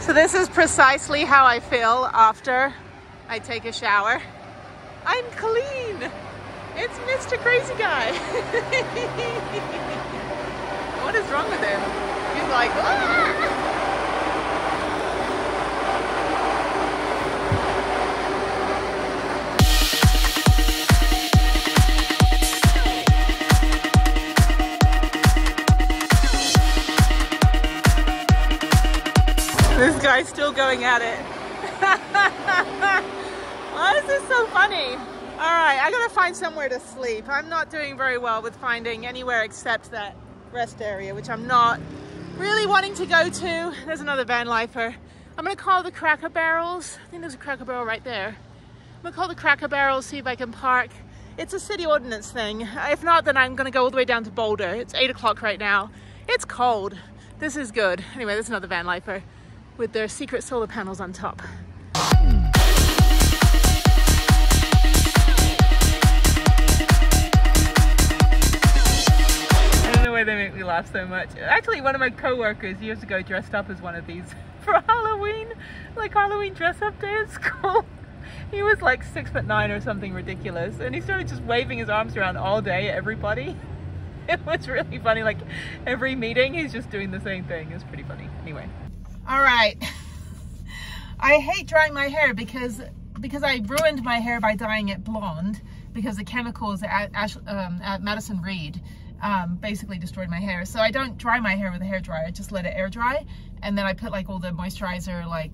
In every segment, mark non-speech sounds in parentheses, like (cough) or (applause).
So this is precisely how I feel after I take a shower. I'm clean. It's Mr. Crazy Guy. (laughs) what is wrong with him? He's like, ah! This guy's still going at it. (laughs) Oh, Why is this so funny? All right, I gotta find somewhere to sleep. I'm not doing very well with finding anywhere except that rest area, which I'm not really wanting to go to. There's another van lifer. I'm gonna call the Cracker Barrels. I think there's a Cracker Barrel right there. I'm gonna call the Cracker Barrels, see if I can park. It's a city ordinance thing. If not, then I'm gonna go all the way down to Boulder. It's eight o'clock right now. It's cold. This is good. Anyway, there's another van lifer with their secret solar panels on top. I don't know why they make me laugh so much. Actually, one of my co-workers years ago dressed up as one of these (laughs) for Halloween, like Halloween dress up day at school. (laughs) He was like six foot nine or something ridiculous, and he started just waving his arms around all day at everybody. (laughs) It was really funny. Like every meeting, he's just doing the same thing. It's pretty funny. Anyway. All right. (laughs) I hate drying my hair because because I ruined my hair by dyeing it blonde because the chemicals at, um, at Madison Reed um, basically destroyed my hair. So I don't dry my hair with a hair dryer. I just let it air dry. And then I put like all the moisturizer, like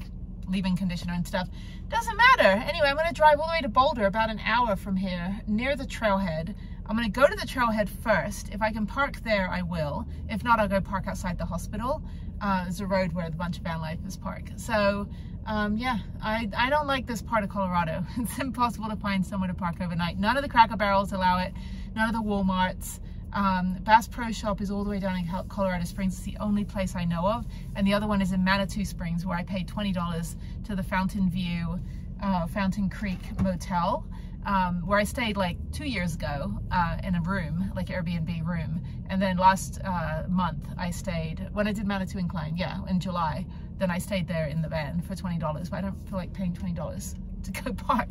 leave-in conditioner and stuff. Doesn't matter. Anyway, I'm going to drive all the way to Boulder, about an hour from here, near the trailhead. I'm to go to the trailhead first. If I can park there, I will. If not, I'll go park outside the hospital. Uh, there's a road where a bunch of van lifers park. So um, yeah, I, I don't like this part of Colorado. (laughs) It's impossible to find somewhere to park overnight. None of the Cracker Barrels allow it. None of the Walmarts. Um, Bass Pro Shop is all the way down in Colorado Springs. It's the only place I know of. And the other one is in Manitou Springs where I paid $20 to the Fountain View, uh, Fountain Creek Motel um, where I stayed like two years ago uh, in a room, like Airbnb room. And then last uh, month I stayed, when I did Manitou Incline, yeah, in July, then I stayed there in the van for $20, but I don't feel like paying $20 to go (laughs) park.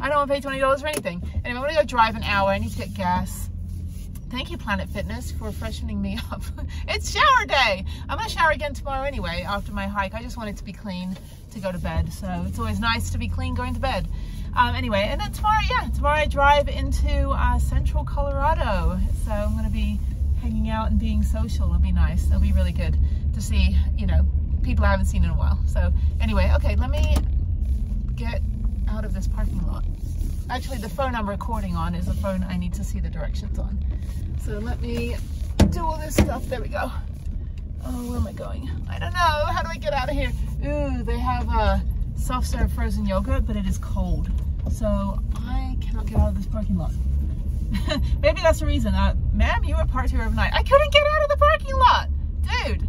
I don't want to pay $20 for anything. Anyway, I'm gonna go drive an hour, I need to get gas. Thank you, Planet Fitness, for freshening me (laughs) up. it's shower day. I'm gonna shower again tomorrow anyway, after my hike. I just want it to be clean to go to bed. So it's always nice to be clean going to bed. Um, anyway, and then tomorrow, yeah, tomorrow I drive into uh, central Colorado. So I'm going to be hanging out and being social. It'll be nice. It'll be really good to see, you know, people I haven't seen in a while. So anyway, okay, let me get out of this parking lot. Actually, the phone I'm recording on is a phone I need to see the directions on. So let me do all this stuff. There we go. Oh, where am I going? I don't know. How do I get out of here? Ooh, they have a uh, soft serve frozen yogurt, but it is cold. So I cannot get out of this parking lot. (laughs) Maybe that's the reason. Uh, Ma'am, you were parked here overnight. I couldn't get out of the parking lot, dude.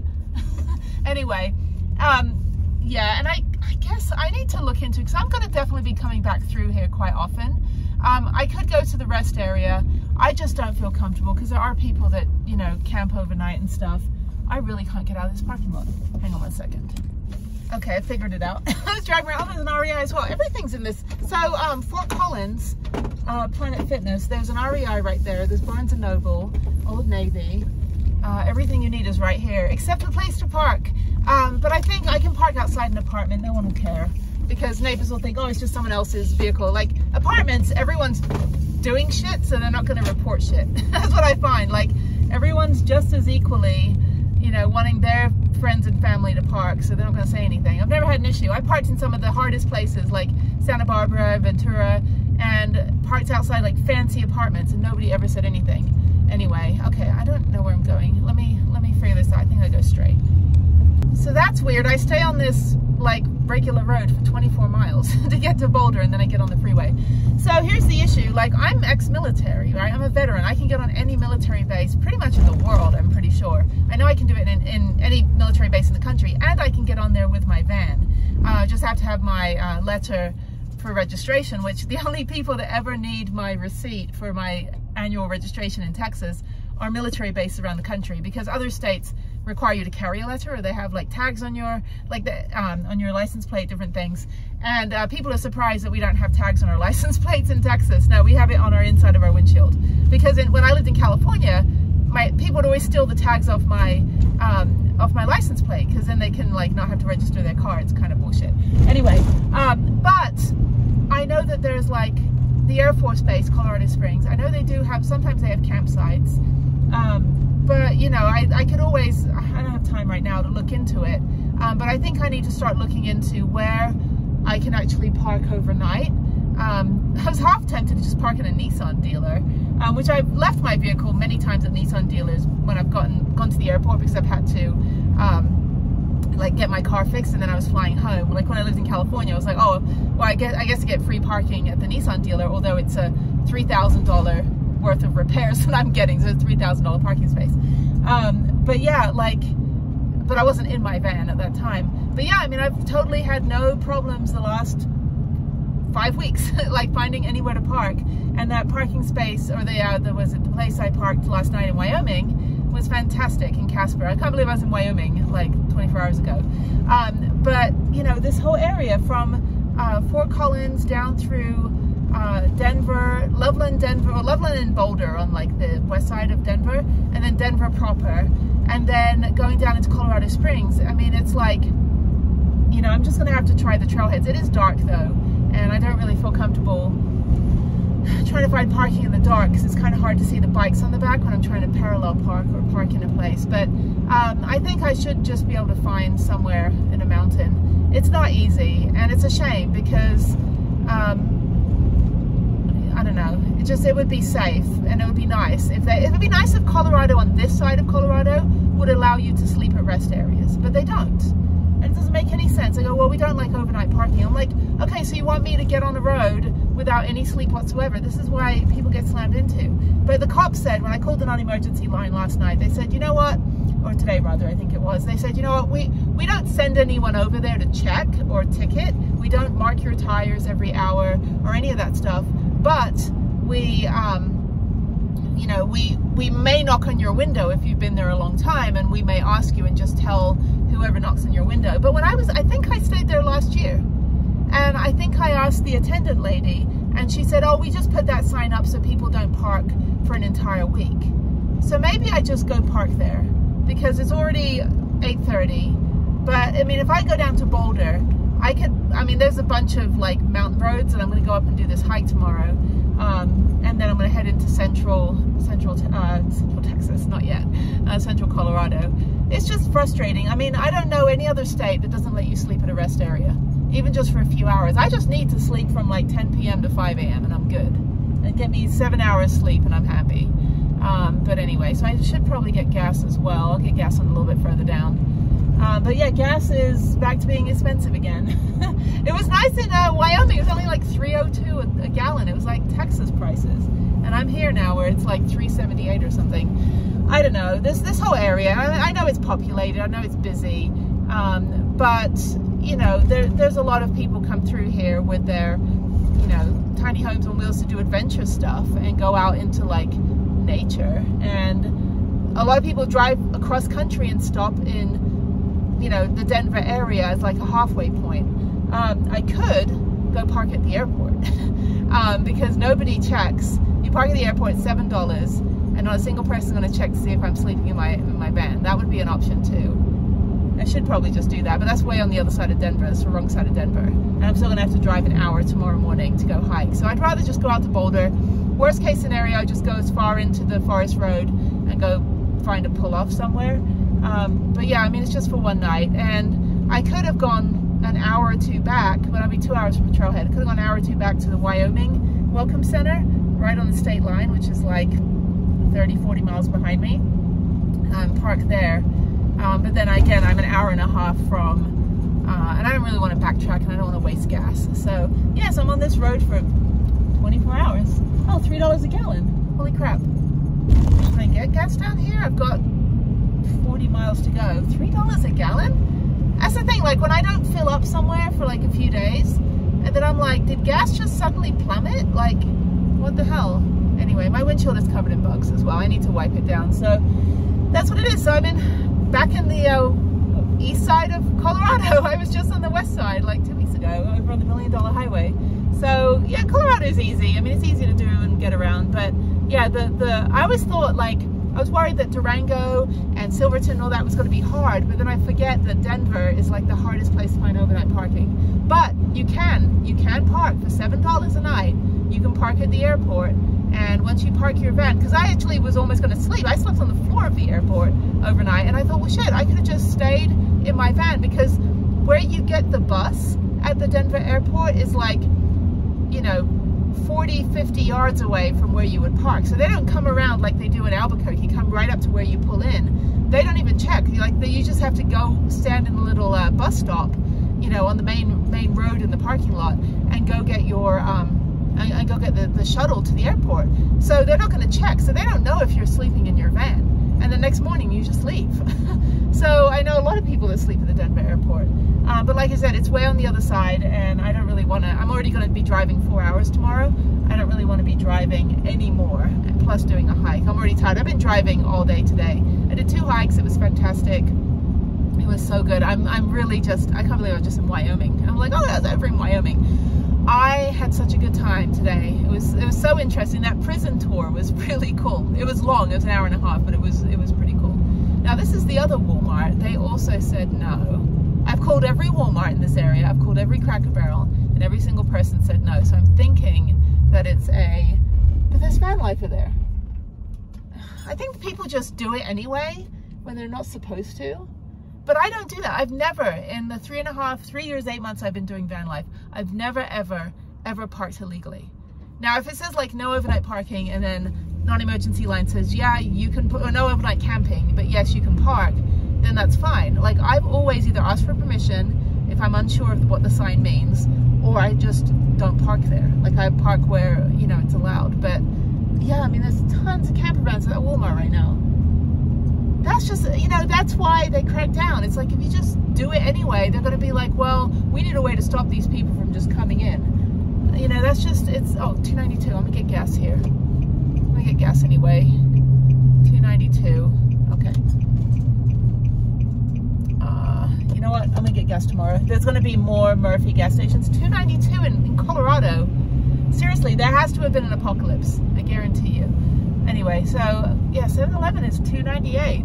(laughs) anyway, um, yeah, and I, I guess I need to look into, it because I'm going to definitely be coming back through here quite often. Um, I could go to the rest area. I just don't feel comfortable because there are people that, you know, camp overnight and stuff. I really can't get out of this parking lot. Hang on one second. Okay, I figured it out. (laughs) I was driving around. Oh, there's an REI as well. Everything's in this. So, um, Fort Collins, uh, Planet Fitness, there's an REI right there. There's Barnes & Noble, Old Navy. Uh, everything you need is right here, except a place to park. Um, but I think I can park outside an apartment. No one will care because neighbors will think, oh, it's just someone else's vehicle. Like apartments, everyone's doing shit, so they're not going to report shit. (laughs) That's what I find. Like everyone's just as equally, you know, wanting their friends and family to park, so they're not going to say anything. I've never had an issue. I parked in some of the hardest places like Santa Barbara, Ventura, and parked outside like fancy apartments and nobody ever said anything. Anyway, okay, I don't know where I'm going. Let me let me figure this out. I think I go straight. So that's weird. I stay on this like regular road for 24 miles (laughs) to get to Boulder and then I get on the freeway. So here's the issue, like I'm ex-military, right? I'm a veteran. I can get on any military base pretty much in the world, I'm pretty sure. I know I can do it in, in any military base in the country and I can get on there with my van. Uh, just have to have my uh, letter for registration, which the (laughs) only people that ever need my receipt for my annual registration in Texas are military bases around the country because other states require you to carry a letter or they have like tags on your like the um, on your license plate different things. And uh, people are surprised that we don't have tags on our (laughs) license plates in Texas. No we have it on our inside of our windshield. Because in, when I lived in California my people would always steal the tags off my um, off my license plate because then they can like not have to register their car. It's kind of bullshit. Anyway um, but I know that there's like the Air Force Base Colorado Springs. I know they do have sometimes they have campsites. Um, but you know, I, I could always, I don't have time right now to look into it, um, but I think I need to start looking into where I can actually park overnight. Um, I was half tempted to just park in a Nissan dealer, um, which I've left my vehicle many times at Nissan dealers when I've gotten gone to the airport because I've had to um, like get my car fixed and then I was flying home. Like when I lived in California, I was like, oh, well, I guess I guess to get free parking at the Nissan dealer, although it's a three thousand dollar worth of repairs (laughs) that I'm getting, so it's $3,000 parking space. Um, but yeah, like, but I wasn't in my van at that time. But yeah, I mean, I've totally had no problems the last five weeks, (laughs) like finding anywhere to park. And that parking space, or the, uh, there was the place I parked last night in Wyoming, was fantastic in Casper. I can't believe I was in Wyoming like 24 hours ago. Um, but, you know, this whole area from uh, Fort Collins down through uh, Denver, Loveland, Denver, or Loveland and Boulder on like the west side of Denver, and then Denver proper, and then going down into Colorado Springs. I mean, it's like, you know, I'm just gonna have to try the trailheads. It is dark though, and I don't really feel comfortable trying to find parking in the dark because it's kind of hard to see the bikes on the back when I'm trying to parallel park or park in a place. But um, I think I should just be able to find somewhere in a mountain. It's not easy, and it's a shame because um, I don't know. It just it would be safe and it would be nice if they. It would be nice if Colorado on this side of Colorado would allow you to sleep at rest areas, but they don't. And it doesn't make any sense. I go, well, we don't like overnight parking. I'm like, okay, so you want me to get on the road without any sleep whatsoever? This is why people get slammed into. But the cops said when I called the non-emergency line last night, they said, you know what? Or today rather, I think it was. They said, you know what? We we don't send anyone over there to check or ticket. We don't mark your tires every hour or any of that stuff but we, um, you know, we, we may knock on your window if you've been there a long time and we may ask you and just tell whoever knocks on your window. But when I was, I think I stayed there last year and I think I asked the attendant lady and she said, oh, we just put that sign up so people don't park for an entire week. So maybe I just go park there because it's already 8.30. But I mean, if I go down to Boulder, I could, I mean, there's a bunch of like mountain roads and I'm going to go up and do this hike tomorrow. Um, and then I'm going to head into central, central, uh, central Texas, not yet, uh, central Colorado. It's just frustrating. I mean, I don't know any other state that doesn't let you sleep at a rest area, even just for a few hours. I just need to sleep from like 10 p.m. to 5 a.m. and I'm good. And get me seven hours sleep and I'm happy. Um, but anyway, so I should probably get gas as well. I'll get gas on a little bit further down. Uh, but yeah, gas is back to being expensive again. (laughs) it was nice in uh, Wyoming. It was only like 302 a, a, gallon. It was like Texas prices. And I'm here now where it's like 378 or something. I don't know. This this whole area, I, I know it's populated. I know it's busy. Um, but, you know, there, there's a lot of people come through here with their, you know, tiny homes on wheels to do adventure stuff and go out into like nature. And a lot of people drive across country and stop in you know, the Denver area as like a halfway point. Um, I could go park at the airport (laughs) um, because nobody checks. You park at the airport, seven dollars, and not a single person going to check to see if I'm sleeping in my in my van. That would be an option too. I should probably just do that, but that's way on the other side of Denver. It's the wrong side of Denver, and I'm still going to have to drive an hour tomorrow morning to go hike. So I'd rather just go out to Boulder. Worst case scenario, I just go as far into the forest road and go find a pull off somewhere. Um, but yeah, I mean, it's just for one night. And I could have gone an hour or two back, but I'd be two hours from the trailhead. I could have gone an hour or two back to the Wyoming Welcome Center, right on the state line, which is like 30, 40 miles behind me. Um, park there. Um, but then again, I'm an hour and a half from, uh, and I don't really want to backtrack and I don't want to waste gas. So yes, yeah, so I'm on this road for 24 hours. Oh, $3 a gallon. Holy crap. Can I get gas down here? I've got 40 miles to go. $3 a gallon? That's the thing, like when I don't fill up somewhere for like a few days, and then I'm like, did gas just suddenly plummet? Like, what the hell? Anyway, my windshield is covered in bugs as well. I need to wipe it down. So that's what it is. So I'm in back in the uh, east side of Colorado. (laughs) I was just on the west side like two weeks ago over on the Million Dollar Highway. So yeah, Colorado is easy. I mean, it's easy to do and get around, but yeah, the, the I always thought like, I was worried that Durango and Silverton and all that was going to be hard, but then I forget that Denver is like the hardest place to find overnight parking. But you can, you can park for $7 a night. You can park at the airport and once you park your van, because I actually was almost going to sleep, I slept on the floor of the airport overnight, and I thought, well, shit, I could have just stayed in my van because where you get the bus at the Denver airport is like, 40, 50 yards away from where you would park. So they don't come around like they do in Albuquerque, you come right up to where you pull in. They don't even check. Like they, you just have to go stand in the little uh, bus stop, you know, on the main main road in the parking lot and go get your um, and, and go get the, the shuttle to the airport. So they're not going to check. So they don't know if you're sleeping in your van. And the next morning you just leave. (laughs) so I know a lot of people that sleep at the Denver airport. Uh, but like I said, it's way on the other side and I don't really want to, I'm already going to be driving four hours tomorrow. I don't really want to be driving anymore, plus doing a hike. I'm already tired. I've been driving all day today. I did two hikes. It was fantastic. It was so good. I'm, I'm really just, I can't believe I was just in Wyoming. I'm like, oh, that's over in Wyoming. I had such a good time today. It was it was so interesting. That prison tour was (laughs) really cool. It was long, it was an hour and a half, but it was it was pretty cool. Now this is the other Walmart. They also said no. I've called every Walmart in this area. I've called every Cracker Barrel, and every single person said no. So I'm thinking that it's a, but there's van lifer there. I think people just do it anyway when they're not supposed to. But I don't do that. I've never, in the three and a half, three years, eight months I've been doing van life, I've never, ever, ever parked illegally. Now, if it says like no overnight parking and then non-emergency line says, yeah, you can put, or no overnight camping, but yes, you can park, then that's fine. Like I've always either asked for permission if I'm unsure of what the sign means, or I just don't park there. Like I park where, you know, it's allowed. But yeah, I mean, there's tons of camper vans at Walmart right now that's just, you know, that's why they crack down. It's like if you just do it anyway, they're going to be like, well, we need a way to stop these people from just coming in. You know, that's just, it's, oh, 292. I'm going to get gas here. To get gas anyway. 292. Okay. Uh, you know what? I'm to get gas tomorrow. There's to be more Murphy gas stations. 292 in, in Colorado. Seriously, there has to have been an apocalypse. I guarantee you. Anyway, so yeah, 7-Eleven is 298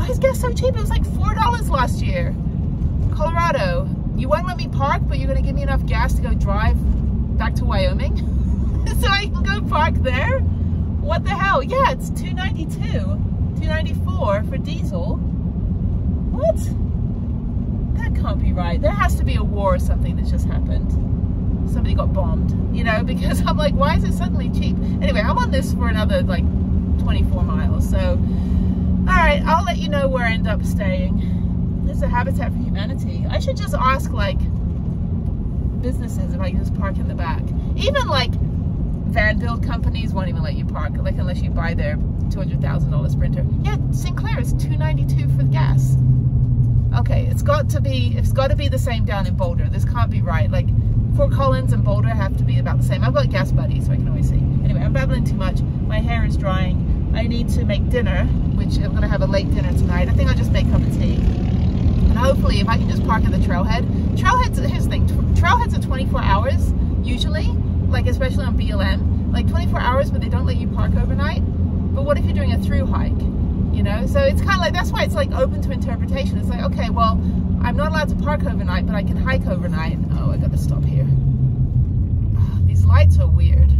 why is gas so cheap? It was like $4 last year. Colorado, you won't let me park, but you're gonna give me enough gas to go drive back to Wyoming? (laughs) so I can go park there? What the hell? Yeah, it's 292, 294 for diesel. What? That can't be right. There has to be a war or something that's just happened. Somebody got bombed, you know, (laughs) because I'm like, why is it suddenly cheap? Anyway, I'm on this for another like 24 miles, so all right, I'll let you know where I end up staying. This is a Habitat for Humanity. I should just ask like businesses if I can just park in the back. Even like van build companies won't even let you park, like unless you buy their $200,000 Sprinter. Yeah, Sinclair is 292 for the gas. Okay, it's got to be, it's got to be the same down in Boulder. This can't be right. Like Fort Collins and Boulder have to be about the same. I've got gas buddies, so I can always see. Anyway, I'm babbling too much. My hair is drying. I need to make dinner, which I'm gonna have a late dinner tonight. I think I'll just make a cup of tea. And hopefully if I can just park at the trailhead. Trailhead's, here's the thing, trailheads are 24 hours, usually, like especially on BLM, like 24 hours, but they don't let you park overnight. But what if you're doing a through hike? You know, so it's kind of like, that's why it's like open to interpretation. It's like, okay, well, I'm not allowed to park overnight, but I can hike overnight. Oh, I gotta stop here. (sighs) these lights are weird.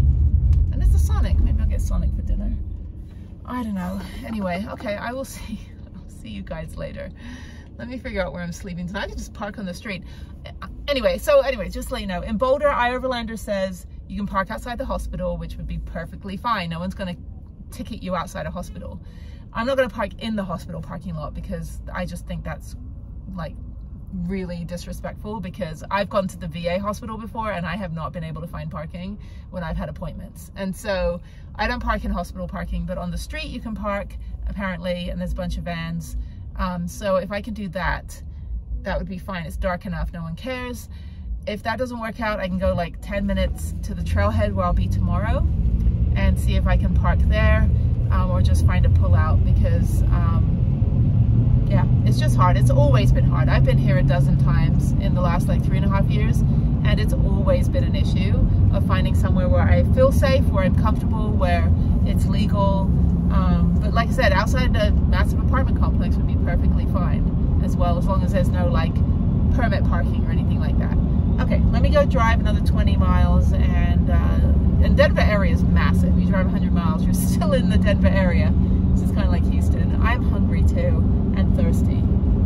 And it's a Sonic, maybe I'll get Sonic for dinner. I don't know. Anyway, okay, I will (laughs) see. I'll see you guys later. Let me figure out where I'm sleeping tonight. I can just park on the street. Anyway, so anyway, just let you know, in Boulder, iOverlander says you can park outside the hospital, which would be perfectly fine. No one's going to ticket you outside a hospital. I'm not going to park in the hospital parking lot because I just think that's like really disrespectful because I've gone to the VA hospital before and I have not been able to find parking when I've had appointments. And so I don't park in hospital parking, but on the street you can park apparently, and there's a bunch of vans. Um, so if I can do that, that would be fine. It's dark enough, no one cares. If that doesn't work out, I can go like 10 minutes to the trailhead where I'll be tomorrow and see if I can park there um, or just find a pullout because um, yeah, it's just hard. It's always been hard. I've been here a dozen times in the last like three and a half years, and it's always been an issue of finding somewhere where I feel safe, where I'm comfortable, where it's legal. Um, but like I said, outside a massive apartment complex would be perfectly fine as well, as long as there's no like permit parking or anything like that. Okay, let me go drive another 20 miles and, uh, and Denver area is massive. You drive 100 miles, you're (laughs) still in the Denver area. This is kind of like Houston. I'm hungry too and thirsty.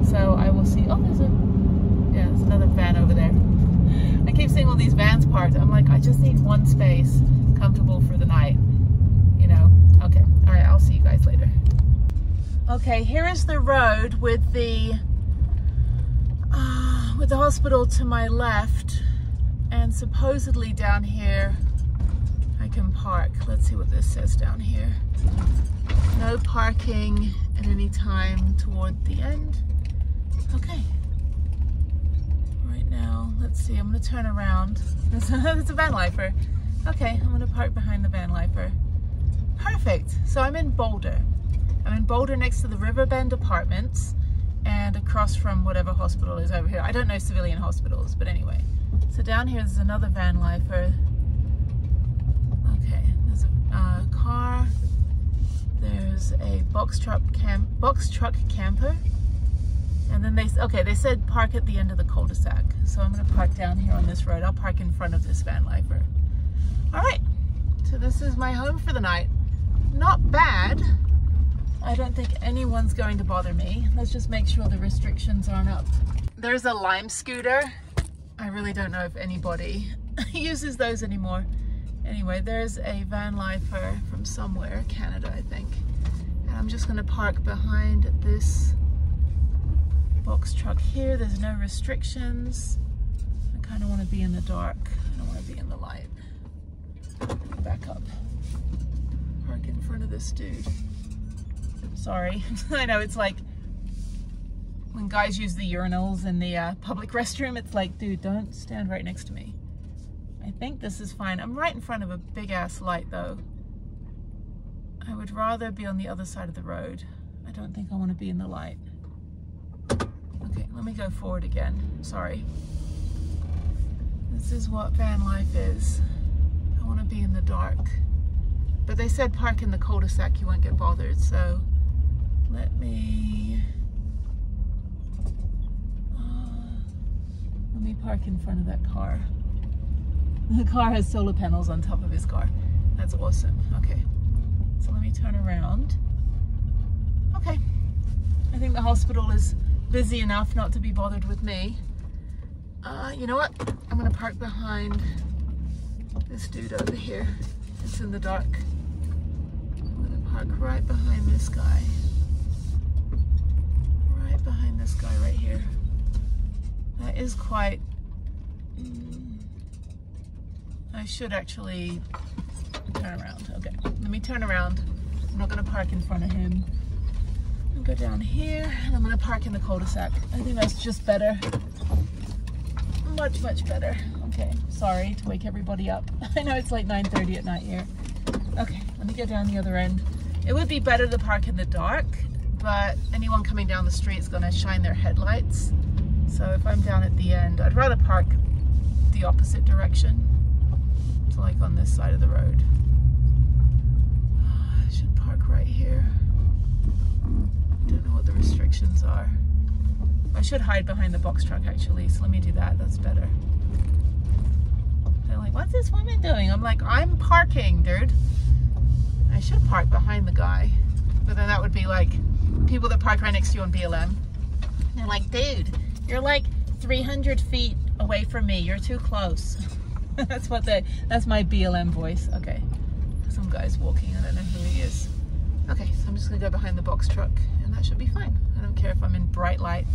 So I will see, oh, there's a, yeah, there's another van over there. I keep seeing all these vans parked. I'm like, I just need one space comfortable for the night, you know? Okay, all right, I'll see you guys later. Okay, here is the road with the, with the hospital to my left and supposedly down here I can park. Let's see what this says down here. No parking at any time toward the end. Okay. Right now, let's see, I'm gonna turn around. (laughs) It's a van lifer. Okay, I'm gonna park behind the van lifer. Perfect, so I'm in Boulder. I'm in Boulder next to the Riverbend Apartments and across from whatever hospital is over here. I don't know civilian hospitals, but anyway. So down here is another van lifer. Okay, there's a uh, car there's a box truck camp box truck camper. And then they okay, they said park at the end of the cul-de-sac. So I'm gonna park down here on this road. I'll park in front of this van lifer. All right, so this is my home for the night. Not bad. I don't think anyone's going to bother me. Let's just make sure the restrictions aren't up. There's a Lime scooter. I really don't know if anybody (laughs) uses those anymore. Anyway, there's a van lifer from somewhere, Canada, I think. And I'm just gonna park behind this box truck here. There's no restrictions. I kind of want to be in the dark. I don't want to be in the light. Back up. Park in front of this dude. Sorry. (laughs) I know it's like when guys use the urinals in the uh, public (laughs) restroom, it's like, dude, don't stand right next to me. I think this is fine. I'm right in front of a big ass light though. I would rather be on the other side of the road. I don't think I want to be in the light. Okay, let me go forward again. Sorry. This is what van life is. I want to be in the dark. But they said park in the cul-de-sac, you won't get bothered, so let me... Uh, let me park in front of that car. The car has solar panels on top of his car. That's awesome. Okay. So let me turn around. Okay. I think the hospital is busy enough not to be bothered with me. Uh, you know what? I'm gonna park behind this dude over here. It's in the dark. I'm gonna park right behind this guy. Behind this guy right here. That is quite... Mm, I should actually turn around. Okay, let me turn around. I'm not gonna park in front of him. I'll go down here and I'm gonna park in the cul-de-sac. I think that's just better. Much, much better. Okay, sorry to wake everybody up. (laughs) I know it's like 9.30 at night here. Okay, let me go down the other end. It would be better to park in the dark, but anyone coming down the street is gonna shine their headlights. So if I'm down at the end, I'd rather park the opposite direction like on this side of the road. Ah, I should park right here. Don't know what the restrictions are. I should hide behind the box truck actually, so let me do that. That's better. They're like, what's this woman doing? I'm like, I'm parking, dude. I should park behind the guy. But then that would be like people that park right next to you on BLM. They're like, dude, you're like 300 feet away from me. You're too close. (laughs) that's what the that's my BLM voice. Okay. Some guy's walking, I don't know who he is. Okay, so I'm just gonna go behind the box truck and that should be fine. I don't care if I'm in bright light.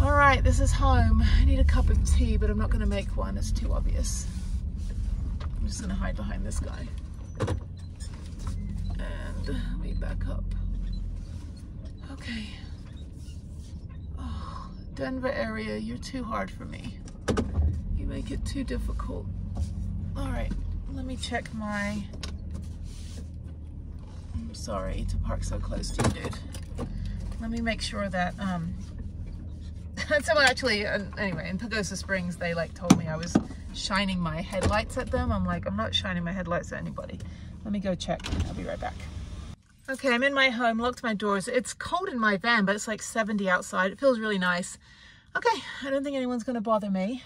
All right, this is home. I need a cup of tea, but I'm not gonna make one, it's too obvious. I'm just gonna hide behind this guy. And me back up. Okay. Oh, Denver area, you're too hard for me You make it too difficult. All right, let me check my, I'm sorry to park so close to you, dude. let me make sure that, um, (laughs) someone actually, uh, anyway, in Pagosa Springs, they like told me I was shining my headlights at them. I'm like, I'm not shining my headlights at anybody. Let me go check. I'll be right back. Okay, I'm in my home, locked my doors. It's cold in my van, but it's like 70 outside. It feels really nice. Okay, I don't think anyone's gonna bother me.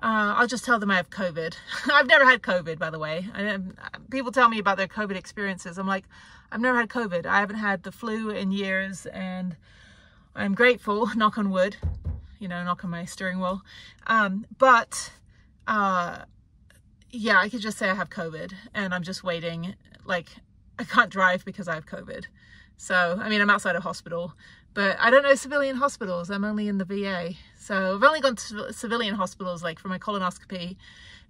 Uh, I'll just tell them I have COVID. (laughs) I've never had COVID, by the way. I, people tell me about their COVID experiences. I'm like, I've never had COVID. I haven't had the flu in years and I'm grateful, (laughs) knock on wood, you know, knock on my steering wheel. Um, but uh, yeah, I could just say I have COVID and I'm just waiting. Like, I can't drive because I have COVID. So, I mean, I'm outside a hospital, but I don't know civilian hospitals. I'm only in the VA. So I've only gone to civilian hospitals like for my colonoscopy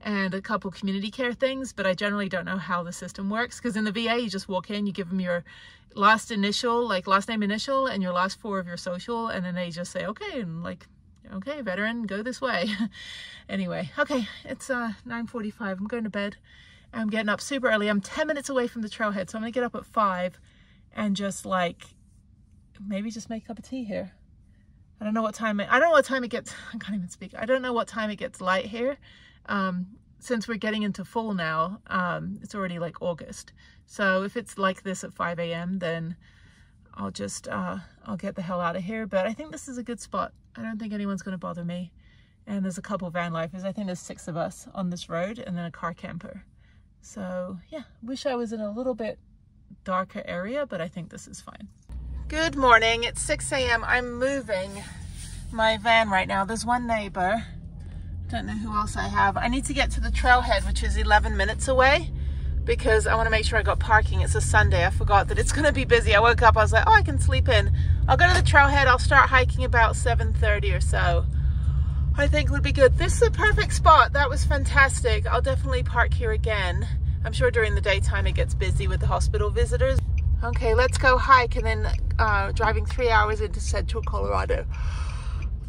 and a couple community care things, but I generally don't know how the system works because in the VA, you just walk in, you give them your last initial, like last name initial and your last four of your social, and then they just say, okay, and like, okay, veteran, go this way. (laughs) anyway, okay, it's uh, 9.45, I'm going to bed. I'm getting up super early. I'm 10 minutes away from the trailhead, so I'm gonna get up at five and just like maybe just make a cup of tea here. I don't know what time it, I don't know what time it gets, (laughs) I can't even speak. I don't know what time it gets light here. Um, since we're getting into fall now, um, it's already like August. So if it's like this at 5 a.m., then I'll just, uh, I'll get the hell out of here. But I think this is a good spot. I don't think anyone's going to bother me. And there's a couple van lifers. I think there's six of us on this road and then a car camper. So yeah, wish I was in a little bit darker area, but I think this is fine. Good morning, it's 6 a.m. I'm moving my van right now. There's one neighbor. Don't know who else I have. I need to get to the trailhead, which is 11 minutes away because I want to make sure I got parking. It's a Sunday. I forgot that it's going to be busy. I woke up, I was like, oh, I can sleep in. I'll go to the trailhead. I'll start hiking about 7.30 or so. I think would be good. This is a perfect spot. That was fantastic. I'll definitely park here again. I'm sure during the daytime it gets busy with the hospital visitors. Okay, let's go hike and then uh, driving three hours into central Colorado.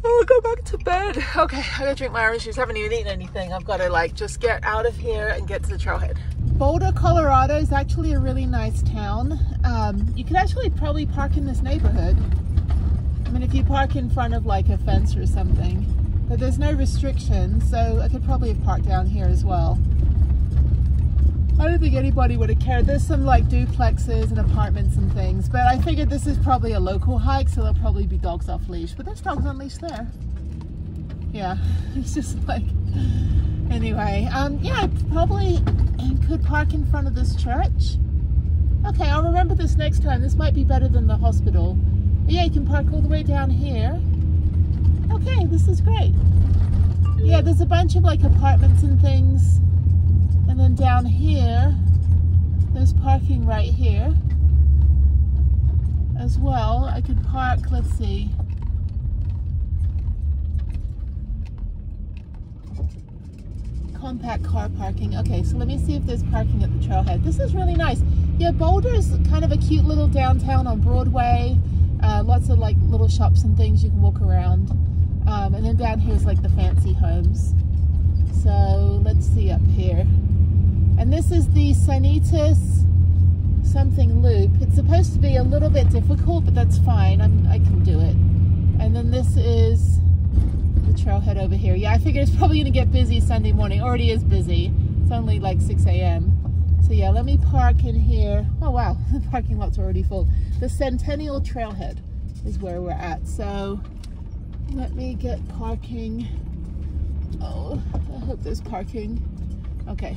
Oh, go back to bed. Okay, I gotta drink my orange juice. I haven't even eaten anything. I've gotta like just get out of here and get to the trailhead. Boulder, Colorado is actually a really nice town. Um, you could actually probably park in this neighborhood. I mean, if you park in front of like a fence or something, but there's no restrictions, so I could probably have parked down here as well. I don't think anybody would have cared. There's some like duplexes and apartments and things, but I figured this is probably a local hike, so there'll probably be dogs off leash, but there's dogs on leash there. Yeah, (laughs) it's just like, anyway, um, yeah, I probably could park in front of this church. Okay, I'll remember this next time. This might be better than the hospital. But yeah, you can park all the way down here okay, this is great. Yeah, there's a bunch of like apartments and things. And then down here, there's parking right here as well. I could park, let's see. Compact car parking. Okay, so let me see if there's parking at the trailhead. This is really nice. Yeah, Boulder's kind of a cute little downtown on Broadway. Uh, lots of like little shops and things you can walk around. Um, and then down here is like the fancy homes. So let's see up here. And this is the Sanitas something loop. It's supposed to be a little bit difficult, but that's fine. I'm, I can do it. And then this is the trailhead over here. Yeah, I figure it's probably going to get busy Sunday morning. Already is busy. It's only like 6 a.m. So yeah, let me park in here. Oh wow, (laughs) the parking lot's already full. The Centennial Trailhead is where we're at. So let me get parking. Oh, I hope there's parking. Okay,